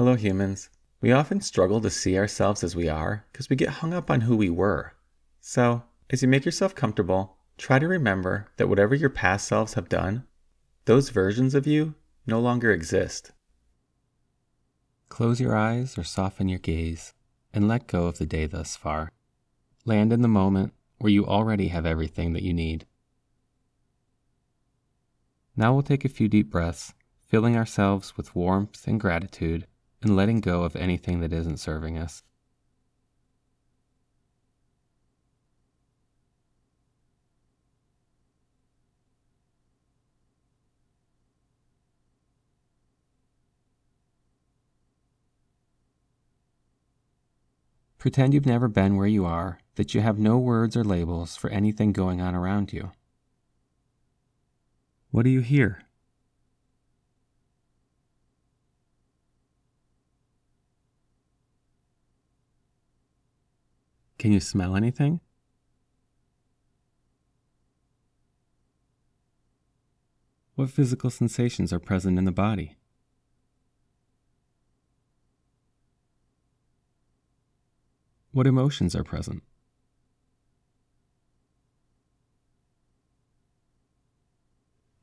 Hello, humans. We often struggle to see ourselves as we are because we get hung up on who we were. So, as you make yourself comfortable, try to remember that whatever your past selves have done, those versions of you no longer exist. Close your eyes or soften your gaze and let go of the day thus far. Land in the moment where you already have everything that you need. Now we'll take a few deep breaths, filling ourselves with warmth and gratitude and letting go of anything that isn't serving us. Pretend you've never been where you are, that you have no words or labels for anything going on around you. What do you hear? Can you smell anything? What physical sensations are present in the body? What emotions are present?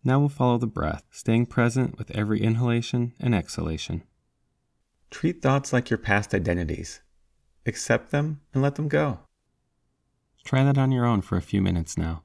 Now we'll follow the breath, staying present with every inhalation and exhalation. Treat thoughts like your past identities. Accept them and let them go. Try that on your own for a few minutes now.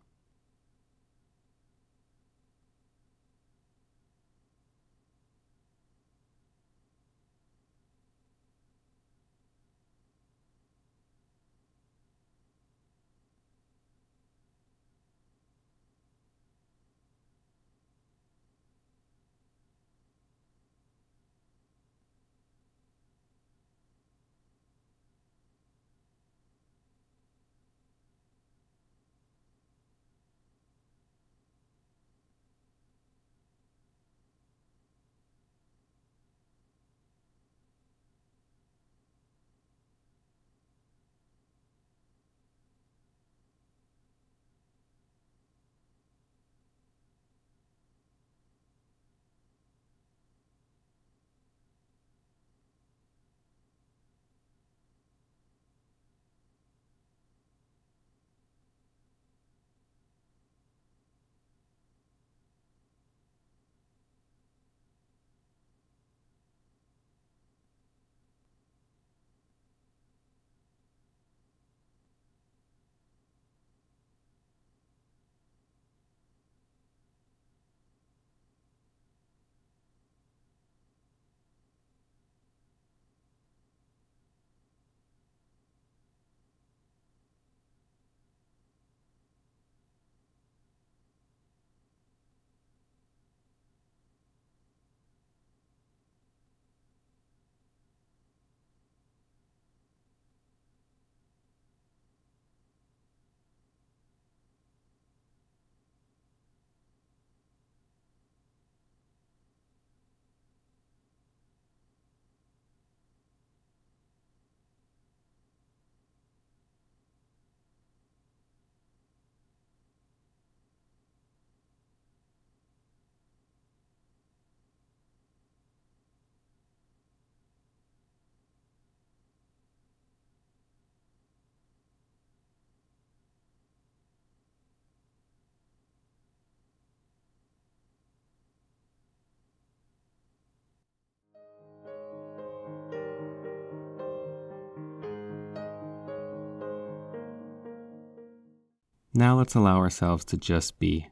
Now let's allow ourselves to just be.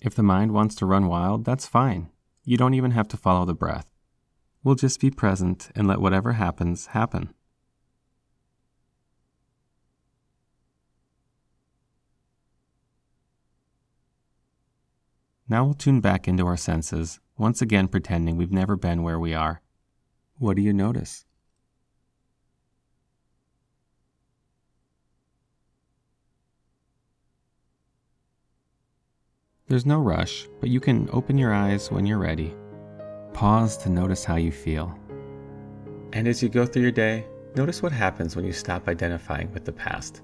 If the mind wants to run wild, that's fine. You don't even have to follow the breath. We'll just be present and let whatever happens happen. Now we'll tune back into our senses, once again pretending we've never been where we are. What do you notice? There's no rush, but you can open your eyes when you're ready. Pause to notice how you feel. And as you go through your day, notice what happens when you stop identifying with the past.